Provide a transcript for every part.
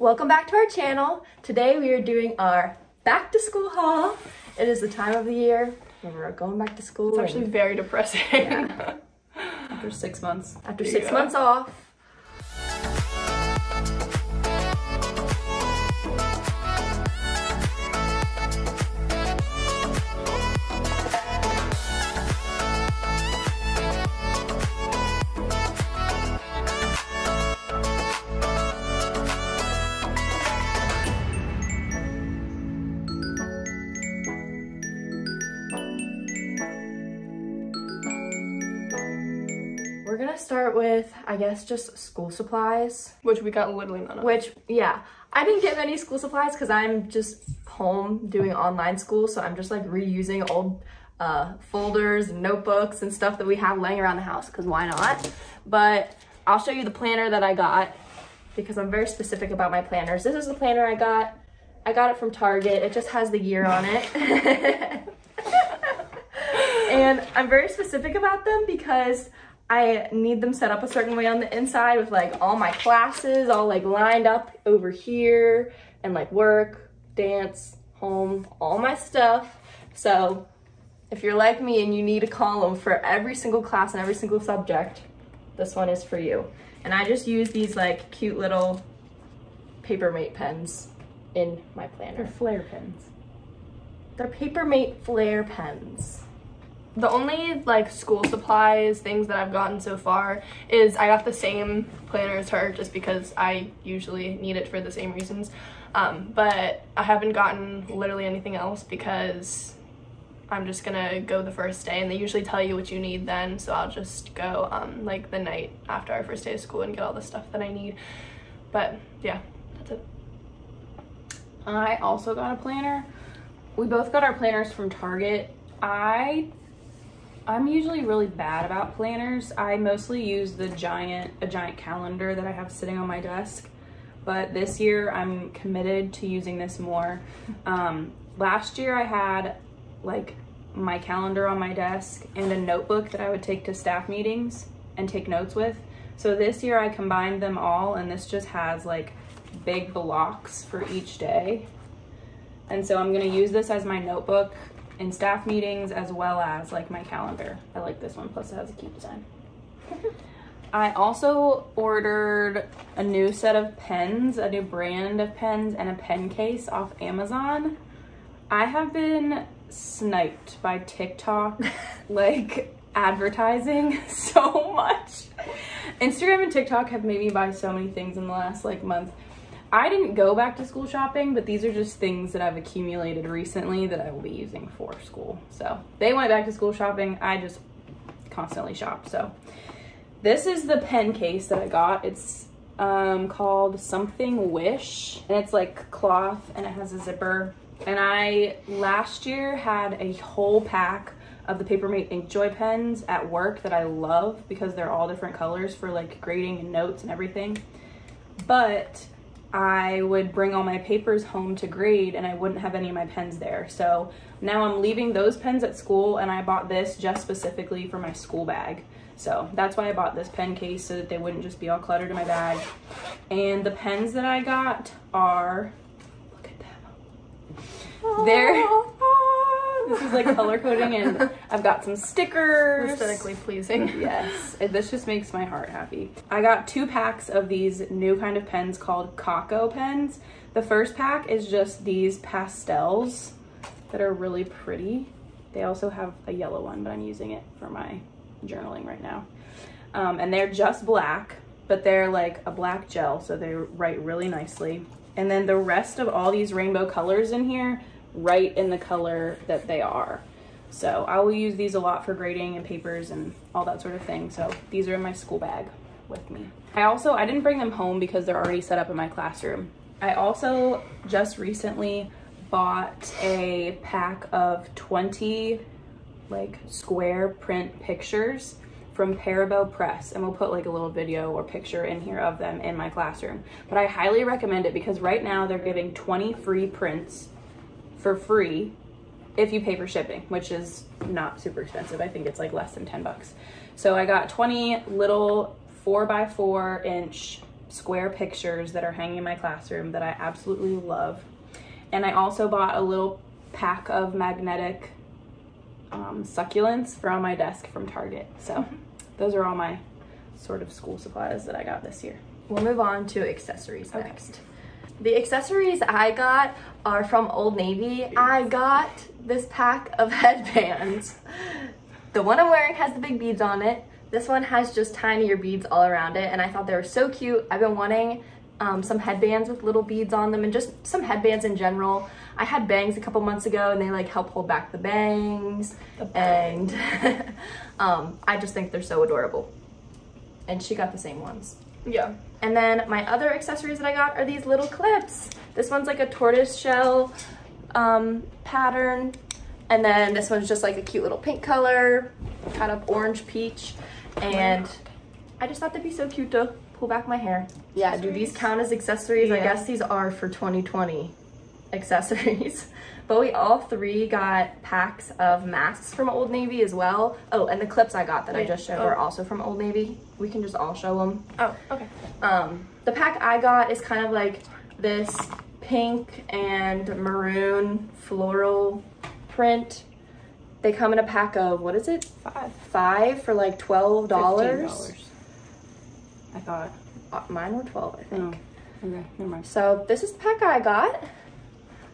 Welcome back to our channel. Today we are doing our back to school haul. It is the time of the year when we're going back to school. It's actually very depressing. Yeah. After six months. after six Yeah. months off. Start with, I guess, just school supplies. Which we got literally none of. Which, yeah, I didn't get many school supplies because I'm just home doing online school, so I'm just like reusing old uh, folders and notebooks and stuff that we have laying around the house because why not? But I'll show you the planner that I got because I'm very specific about my planners. This is the planner I got. I got it from Target. It just has the year on it. and I'm very specific about them because I need them set up a certain way on the inside with like all my classes all like lined up over here and like work, dance, home, all my stuff. So if you're like me and you need a column for every single class and every single subject, this one is for you. And I just use these like cute little Papermate pens in my planner. They're flare pens. They're Papermate Flare pens. The only like school supplies things that I've gotten so far is I got the same planner as her just because I usually need it for the same reasons. Um, but I haven't gotten literally anything else because I'm just gonna go the first day and they usually tell you what you need then so I'll just go um, like the night after our first day of school and get all the stuff that I need. But yeah, that's it. I also got a planner. We both got our planners from Target. I I'm usually really bad about planners. I mostly use the giant a giant calendar that I have sitting on my desk. But this year I'm committed to using this more. Um, last year I had like my calendar on my desk and a notebook that I would take to staff meetings and take notes with. So this year I combined them all and this just has like big blocks for each day. And so I'm gonna use this as my notebook in staff meetings as well as like my calendar. I like this one, plus it has a cute design. I also ordered a new set of pens, a new brand of pens, and a pen case off Amazon. I have been sniped by TikTok, like advertising so much. Instagram and TikTok have made me buy so many things in the last like month. I didn't go back to school shopping, but these are just things that I've accumulated recently that I will be using for school. So they went back to school shopping. I just constantly shop. So this is the pen case that I got. It's um, called Something Wish, and it's like cloth and it has a zipper. And I last year had a whole pack of the Papermate Inkjoy pens at work that I love because they're all different colors for like grading and notes and everything. But I would bring all my papers home to grade and I wouldn't have any of my pens there. So now I'm leaving those pens at school and I bought this just specifically for my school bag. So that's why I bought this pen case so that they wouldn't just be all cluttered in my bag. And the pens that I got are, look at them. They're, this is like color coding and I've got some stickers. Aesthetically pleasing. Yes, it- this just makes my heart happy. I got two packs of these new kind of pens called Kaco pens. The first pack is just these pastels that are really pretty. They also have a yellow one, but I'm using it for my journaling right now. Um, and they're just black, but they're like a black gel, so they write really nicely. And then the rest of all these rainbow colors in here write in the color that they are. So I will use these a lot for grading and papers and all that sort of thing. So these are in my school bag with me. I also, I didn't bring them home because they're already set up in my classroom. I also just recently bought a pack of 20 like square print pictures from Parabo Press and we'll put like a little video or picture in here of them in my classroom. But I highly recommend it because right now they're giving 20 free prints for free if you pay for shipping, which is not super expensive. I think it's like less than 10 bucks. So I got 20 little four by four inch square pictures that are hanging in my classroom that I absolutely love. And I also bought a little pack of magnetic um, succulents for on my desk from Target. So those are all my sort of school supplies that I got this year. We'll move on to accessories next. The accessories I got are from Old Navy. I got this pack of headbands. The one I'm wearing has the big beads on it. This one has just tinier beads all around it and I thought they were so cute. I've been wanting um, some headbands with little beads on them and just some headbands in general. I had bangs a couple months ago and they like help hold back the bangs and um, I just think they're so adorable. And she got the same ones. Yeah. And then my other accessories that I got are these little clips. This one's like a tortoise shell um, pattern. And then this one's just like a cute little pink color, kind of orange peach. And I just thought they'd be so cute to pull back my hair. Yeah, do these count as accessories? I guess these are for 2020 accessories. But we all three got packs of masks from Old Navy as well. Oh, and the clips I got that I just showed oh. are also from Old Navy. We can just all show them. Oh, okay. Um, the pack I got is kind of like this pink and maroon floral print. They come in a pack of, what is it? Five. Five for like $12. $15. I thought. Uh, mine were 12 I think. Oh, okay, never mind. So this is the pack I got.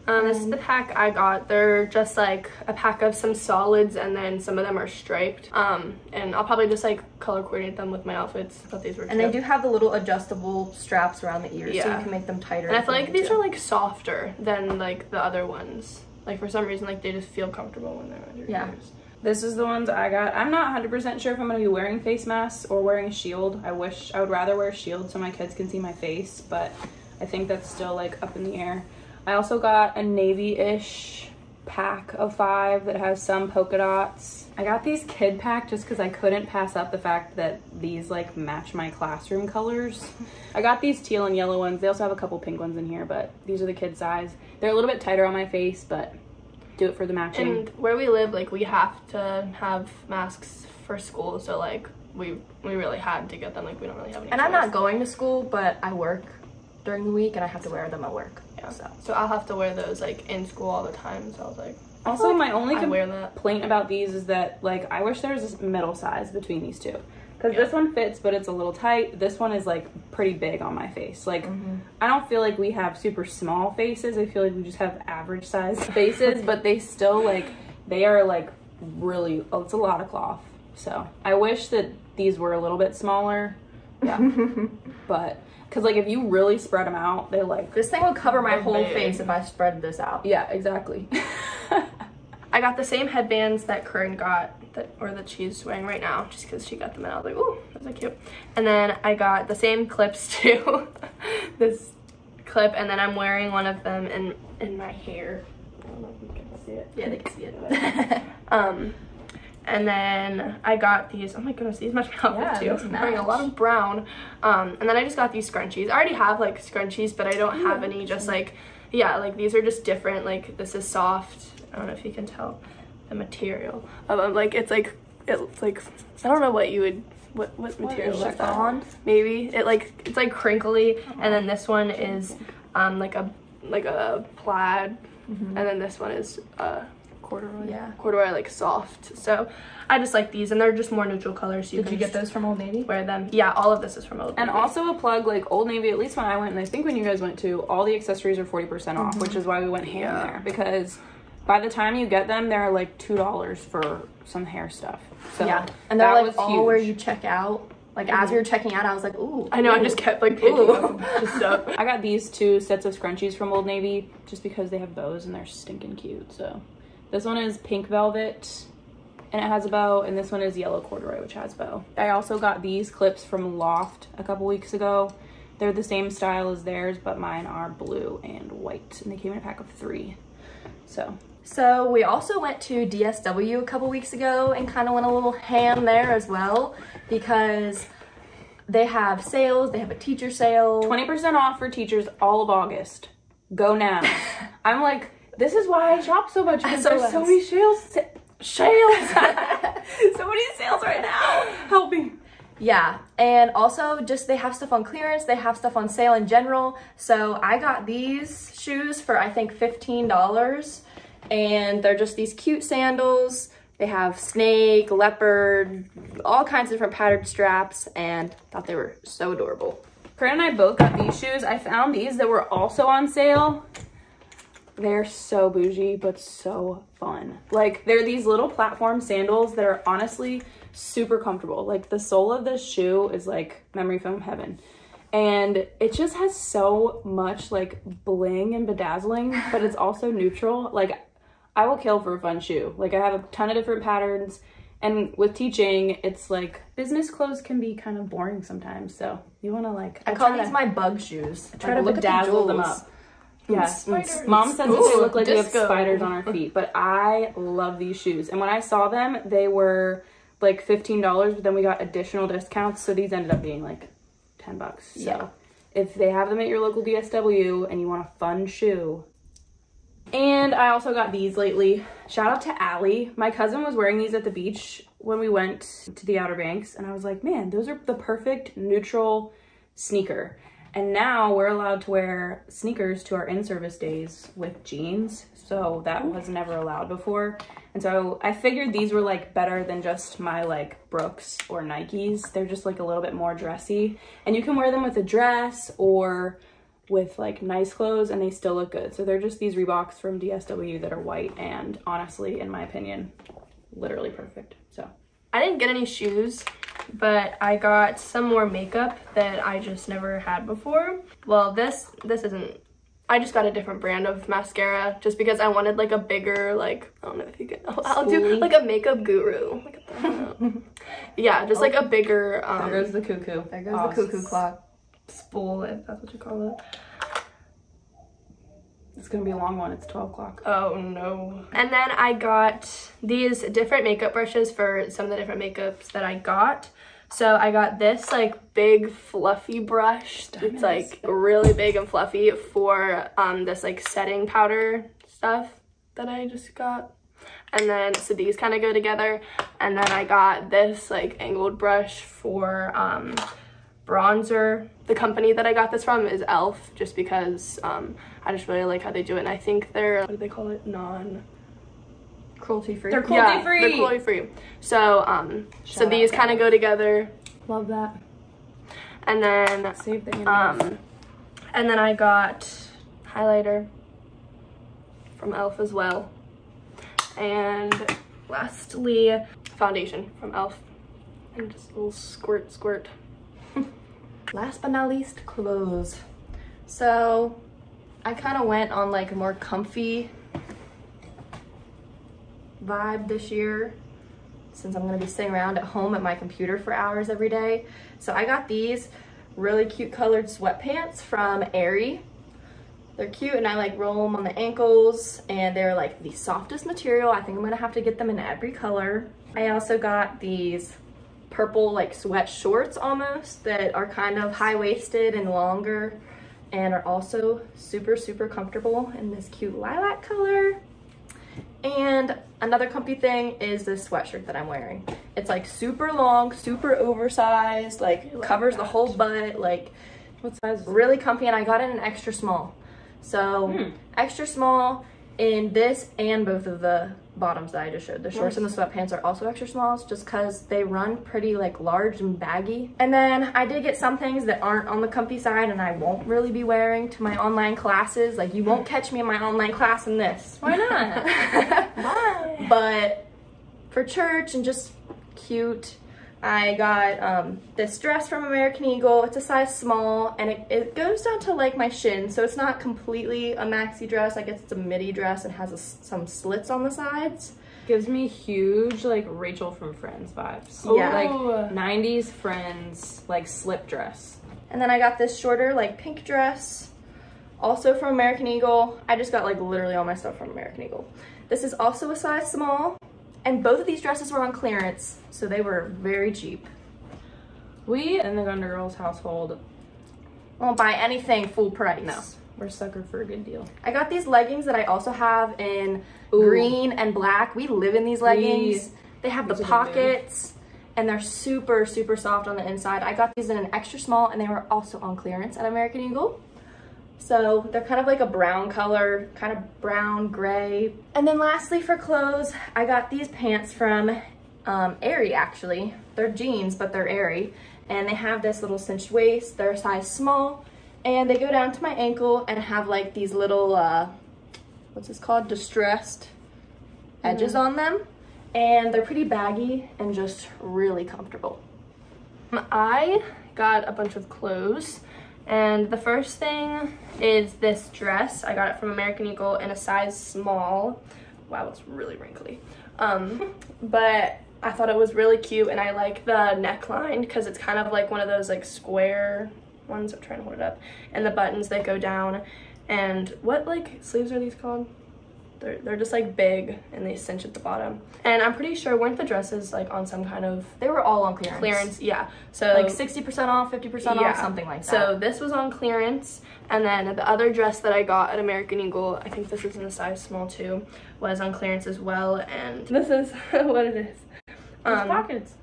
Um, this is the pack I got. They're just like a pack of some solids and then some of them are striped. Um, and I'll probably just like color coordinate them with my outfits. I thought these were And they do have the little adjustable straps around the ears so you can make them tighter. And I feel like these to. are like softer than like the other ones. Like for some reason, like they just feel comfortable when they're under Yeah. your ears. This is the ones I got. I'm not 100% sure if I'm going to be wearing face masks or wearing a shield. I wish I would rather wear a shield so my kids can see my face, but I think that's still like up in the air. I also got a navy-ish pack of five that has some polka dots. I got these kid pack just because I couldn't pass up the fact that these like match my classroom colors. I got these teal and yellow ones. They also have a couple pink ones in here, but these are the kid size. They're a little bit tighter on my face, but do it for the matching. And where we live, like we have to have masks for school, so like we we really had to get them. Like we don't really have any. And I'm not going to school, but I work during the week and I have to wear them at work. Yeah. So. So I'll have to wear those like in school all the time. So I was like, I Also, like my only I wear that. complaint about these is that like I wish there was this middle size between these two. Because Yeah. this one fits, but it's a little tight. This one is like pretty big on my face. Like, Mm-hmm. I don't feel like we have super small faces. I feel like we just have average sized faces, but they still like, they are like really, oh, it's a lot of cloth. So I wish that these were a little bit smaller. Yeah. but, because like if you really spread them out, they're like, This thing would cover my whole big. face if I spread this out. yeah, exactly. I got the same headbands that Korynne got, that or that she's wearing right now, just because she got them and I was like, ooh, those are cute. And then I got the same clips too, this clip, and then I'm wearing one of them in in my hair. I don't know if you can see it. Yeah, they can see it. Um, and then I got these. Oh my goodness, these match my Yeah, outfit too. those I'm wearing a lot of brown. Um, and then I just got these scrunchies. I already have like scrunchies, but I don't have any. Just like yeah, like these are just different. Like this is soft. I don't know if you can tell the material. Um, like it's like it's like I don't know what you would what what material is that? on? Maybe it like it's like crinkly, and then this one is um like a like a plaid, and then this one is uh corduroy. Yeah. corduroy like soft. So I just like these, and they're just more neutral colors. So you Did can you get those from Old Navy? Wear them. Yeah, all of this is from Old And Navy. And also a plug, like Old Navy, at least when I went, and I think when you guys went too, all the accessories are 40% off, mm-hmm. which is why we went ham Yeah. there. Because by the time you get them, they're like $2 for some hair stuff. So yeah. And they're like was all huge. where you check out. Like as mm-hmm. we were checking out, I was like, ooh. I know. I just kept like picking Ooh. up stuff. I got these two sets of scrunchies from Old Navy just because they have bows and they're stinking cute. So this one is pink velvet and it has a bow, and this one is yellow corduroy, which has bow. I also got these clips from Loft a couple weeks ago. They're the same style as theirs, but mine are blue and white, and they came in a pack of three. So So we also went to DSW a couple weeks ago and kind of went a little ham there as well because they have sales. They have a teacher sale. 20% off for teachers all of August. Go now. I'm like, this is why I shop so much because there's so SOS. many sales. Sales! so many sales right now. Help me. Yeah, and also just they have stuff on clearance, they have stuff on sale in general. So I got these shoes for I think $15 and they're just these cute sandals. They have snake, leopard, all kinds of different patterned straps and thought they were so adorable. Korynne and I both got these shoes. I found these that were also on sale. They're so bougie, but so fun. Like, they're these little platform sandals that are honestly super comfortable. Like, the sole of this shoe is like memory foam heaven. And it just has so much like bling and bedazzling, but it's also neutral. Like, I will kill for a fun shoe. Like, I have a ton of different patterns. And with teaching, it's like business clothes can be kind of boring sometimes. So you want to like I, call these my bug shoes. I try to Like, look at the bedazzle them jewels. Up. Yeah, mm. mom says that they look like we have spiders on our feet, but I love these shoes. And when I saw them, they were like fifteen dollars, but then we got additional discounts, so these ended up being like ten bucks. So Yeah. if they have them at your local DSW and you want a fun shoe. And I also got these lately. Shout out to Allie. My cousin was wearing these at the beach when we went to the Outer Banks, and I was like, man, those are the perfect neutral sneaker. And now we're allowed to wear sneakers to our in-service days with jeans. So that was never allowed before. And so I figured these were like better than just my like Brooks or Nikes. They're just like a little bit more dressy. And you can wear them with a dress or with like nice clothes and they still look good. So they're just these Reeboks from DSW that are white and honestly, in my opinion, literally perfect. So I didn't get any shoes, but I got some more makeup that I just never had before. Well, this this isn't. I just got a different brand of mascara just because I wanted like a bigger like I don't know if you can. I'll, I'll do like a makeup guru. Look at that. yeah, just like a bigger. Um, there goes the cuckoo. There goes Oh, the cuckoo clock. spool, if that's what you call it. It's gonna be a long one. It's 12 o'clock. Oh no. And then I got these different makeup brushes for some of the different makeups that I got. So I got this like big fluffy brush. It's like really big and fluffy for um this like setting powder stuff that I just got. And then so these kind of go together. And then I got this like angled brush for um bronzer. The company that I got this from is e.l.f. just because um, I just really like how they do it. And I think they're, what do they call it? Non... Cruelty free. They're Yeah, Cruelty-free. they're cruelty free. So, um, so these kind of go together. Love that. And then, Save the um, and then I got highlighter from e.l.f. as well. And lastly, foundation from e.l.f. And just a little squirt, squirt. Last but not least, clothes. So I kind of went on like a more comfy vibe this year since I'm gonna be sitting around at home at my computer for hours every day. So I got these really cute colored sweatpants from Aerie. They're cute and I like roll them on the ankles and they're like the softest material. I think I'm gonna have to get them in every color. I also got these purple like sweat shorts almost that are kind of high-waisted and longer and are also super super comfortable in this cute lilac color and another comfy thing is this sweatshirt that I'm wearing. It's like super long, super oversized, like like covers the whole butt, like what size really comfy and I got it in extra small. So Hmm. extra small in this and both of the bottoms that I just showed. The shorts and the sweatpants are also extra smalls just because they run pretty like large and baggy. And then I did get some things that aren't on the comfy side and I won't really be wearing to my online classes. Like you won't catch me in my online class in this. Why not? But for church and just cute, I got um, this dress from American Eagle. It's a size small and it, it goes down to like my shin. So it's not completely a maxi dress. I guess it's a midi dress and has a s some slits on the sides. Gives me huge like Rachel from Friends vibes. Yeah. Like 90s Friends like slip dress. And then I got this shorter like pink dress, also from American Eagle. I just got like literally all my stuff from American Eagle. This is also a size small. And both of these dresses were on clearance, so they were very cheap. We in the Gunder Girls household, Won't buy anything full price. no, we're sucker for a good deal. I got these leggings that I also have in Ooh. green and black. We live in these leggings. they have the These are the pockets and they're super, super soft on the inside. I got these in an extra small and they were also on clearance at American Eagle. So they're kind of like a brown color, kind of brown, gray. And then lastly for clothes, I got these pants from um, Aerie actually. They're jeans, but they're Aerie. And they have this little cinched waist, they're a size small, and they go down to my ankle and have like these little, uh, what's this called, distressed edges mm on them. And they're pretty baggy and just really comfortable. I got a bunch of clothes and the first thing is this dress. I got it from American Eagle in a size small. Wow, it's really wrinkly. Um, but I thought it was really cute and I like the neckline because it's kind of like one of those like square ones. I'm trying to hold it up. And the buttons that go down. And what like sleeves are these called? They're, they're just like big and they cinch at the bottom. And I'm pretty sure weren't the dresses like on some kind of they were all on clearance. Clearance, yeah. So like 60% off, 50% yeah. off, something like that. So this was on clearance and then the other dress that I got at American Eagle, I think this is in a size small too, was on clearance as well and this is what it is. Um, pockets.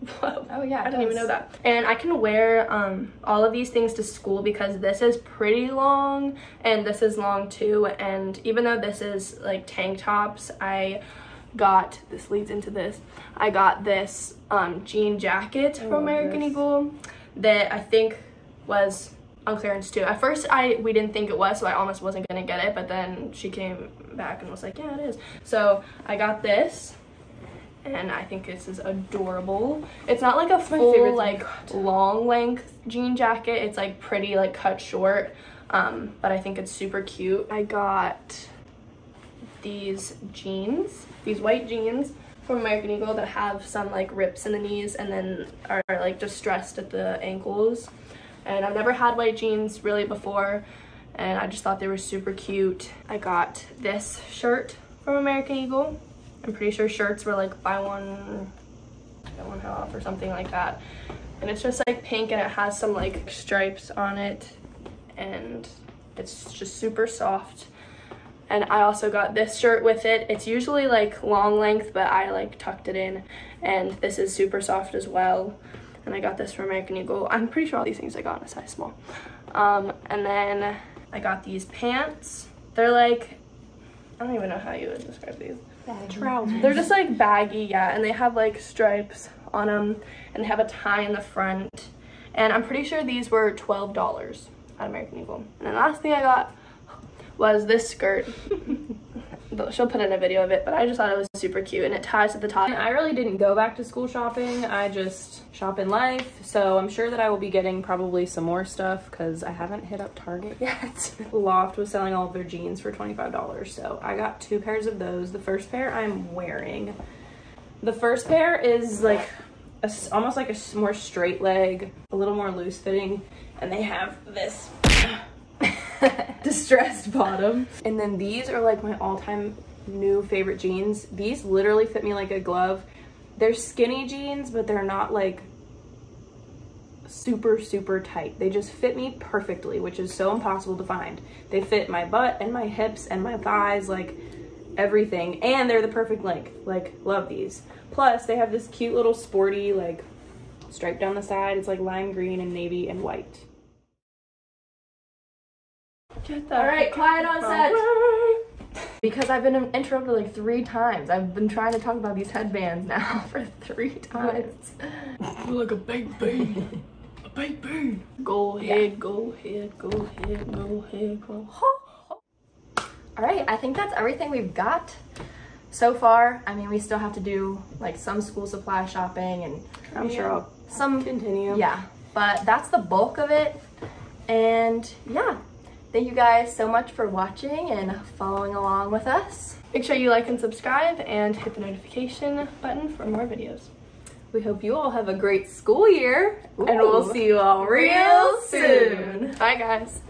Whoa. Oh yeah, I didn't even know that. And I can wear um, all of these things to school because this is pretty long and this is long too. And even though this is like tank tops, I got, this leads into this, I got this um, jean jacket from American this. Eagle that I think was on clearance too. At first, I we didn't think it was, so I almost wasn't gonna get it. But then she came back and was like, "Yeah, it is." So I got this, and I think this is adorable. It's not like a full like long length jean jacket. It's like pretty like cut short, um, but I think it's super cute. I got these jeans, these white jeans from American Eagle that have some like rips in the knees and then are like distressed at the ankles. And I've never had white jeans really before and I just thought they were super cute. I got this shirt from American Eagle I'm pretty sure shirts were like buy one, get one half or something like that. And it's just like pink and it has some like stripes on it and it's just super soft. And I also got this shirt with it. It's usually like long length, but I like tucked it in. And this is super soft as well. And I got this from American Eagle. I'm pretty sure all these things I got in a size small. Um, and then I got these pants. They're like, I don't even know how you would describe these trousers. They're just like baggy, yeah, and they have like stripes on them, and they have a tie in the front. And I'm pretty sure these were $12 at American Eagle. And the last thing I got was this skirt. she'll put in a video of it, but I just thought it was super cute and it ties at the top. I really didn't go back to school shopping. I just shop in life. So I'm sure that I will be getting probably some more stuff because I haven't hit up Target yet. Loft was selling all of their jeans for $25. So I got two pairs of those. The first pair I'm wearing. The first pair is like a, almost like a more straight leg, a little more loose fitting. And they have this distressed bottom. And then these are like my all-time new favorite jeans. These literally fit me like a glove. They're skinny jeans, but they're not like super, super tight. They just fit me perfectly, which is so impossible to find. They fit my butt and my hips and my thighs, like everything. And they're the perfect length. Like, love these. Plus, they have this cute little sporty, like, stripe down the side. It's like lime green and navy and white. All right, quiet on set. Because I've been interrupted like three times. I've been trying to talk about these headbands now for three times. like a big bean. A big bean. Go ahead, yeah. go ahead, go ahead, go ahead, go All right, I think that's everything we've got so far. I mean, we still have to do like some school supply shopping and I'm sure I'll some continue. Yeah, but that's the bulk of it. And yeah, Thank you guys so much for watching and following along with us. Make sure you like and subscribe and hit the notification button for more videos. We hope you all have a great school year Ooh. and we'll see you all real soon. Bye guys.